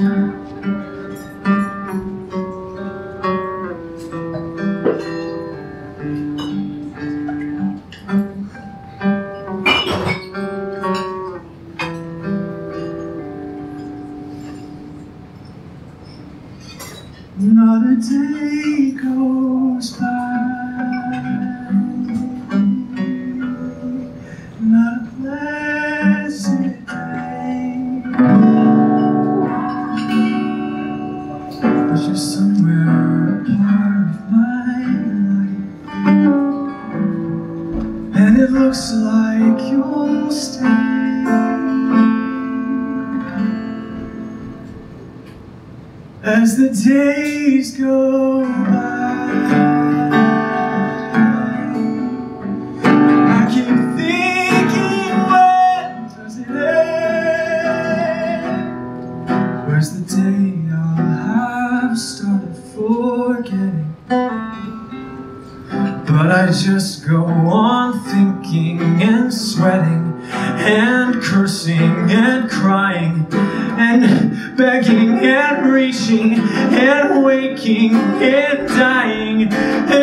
Not a day goes by looks like you'll stay as the days go by. I keep thinking? Where's the day I'll have started forgetting? But I just go on thinking and sweating and cursing and crying and begging and reaching and waking and dying. and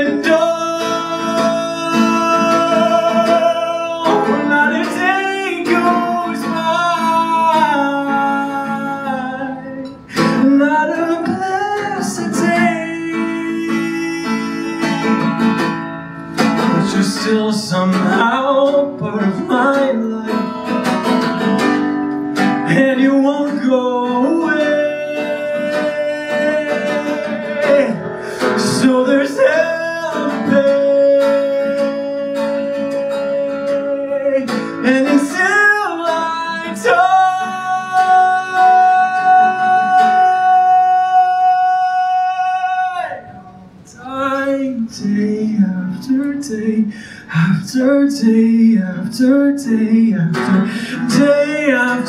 still somehow part of my life and you won't go away. So there's hell and until day, after day after day after day after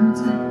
mountain.